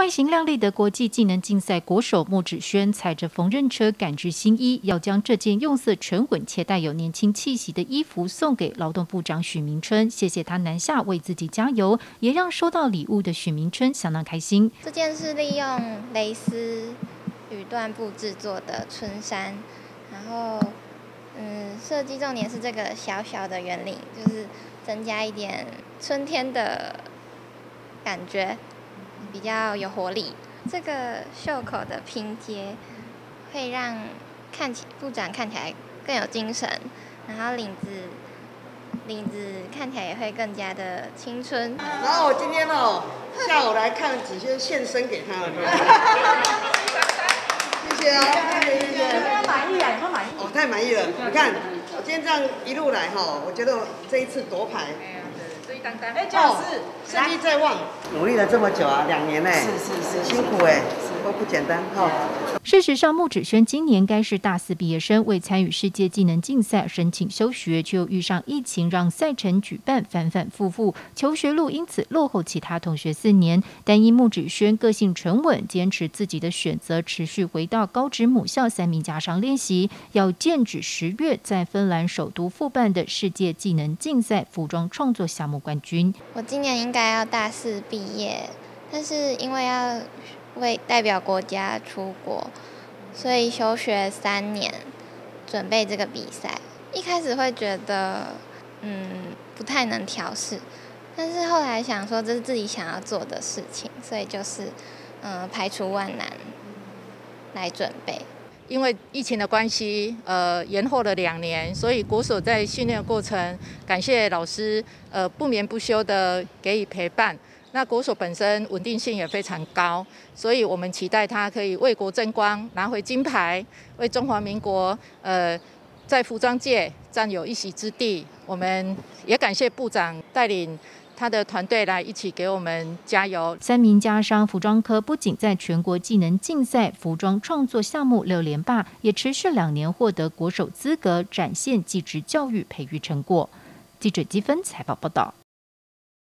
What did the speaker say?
外形靓丽的国际技能竞赛国手穆芷萱踩着缝纫车赶制新衣，要将这件用色沉稳且带有年轻气息的衣服送给劳动部长许明春，谢谢他南下为自己加油，也让收到礼物的许明春相当开心。这件是利用蕾丝羽缎布制作的春衫，然后嗯，设计重点是这个小小的圆领，就是增加一点春天的感觉。比较有活力，这个袖口的拼接会让看起部长看起来更有精神，然后领子领子看起来也会更加的青春。然后我今天哦下午来看几些献身给他们。谢谢啊，谢谢谢谢。满意啊，他满意。哦，太满意了！你看我今天这样一路来哈，我觉得这一次夺牌。哎，老师，生意在望，努力了这么久啊，两年呢，是是是，辛苦哎。都不简单哈。事实上，穆芷萱今年该是大四毕业生，为参与世界技能竞赛申请休学，却又遇上疫情，让赛程举办反反复复，求学路因此落后其他同学四年。但因穆芷萱个性沉稳，坚持自己的选择，持续回到高职母校三名加上练习，要剑指十月在芬兰首都复办的世界技能竞赛服装创作项目冠军。我今年应该要大四毕业，但是因为要。为代表国家出国，所以休学三年，准备这个比赛。一开始会觉得，嗯，不太能调试，但是后来想说这是自己想要做的事情，所以就是，嗯，排除万难来准备。因为疫情的关系，呃，延后了两年，所以国手在训练过程，感谢老师，呃，不眠不休的给予陪伴。那国手本身稳定性也非常高，所以我们期待他可以为国争光，拿回金牌，为中华民国呃在服装界占有一席之地。我们也感谢部长带领他的团队来一起给我们加油。三名家商服装科不仅在全国技能竞赛服装创作项目六连霸，也持续两年获得国手资格，展现技职教育培育成果。记者积分采访报道。